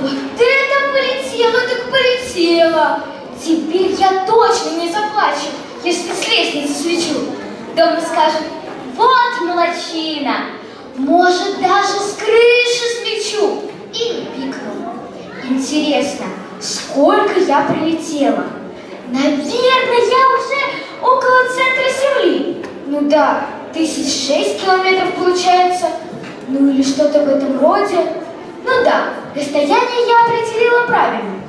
вот это полетело, так полетело. Теперь я точно не заплачу, если с лестницы свечу. Дома скажут, вот молочина, может даже с крыши смечу. И пикну. Интересно, сколько я прилетела? Наверное, я уже около центра Земли. Ну да, тысяч шесть километров получается. Ну или что-то в этом роде. Ну да, расстояние я определила правильно.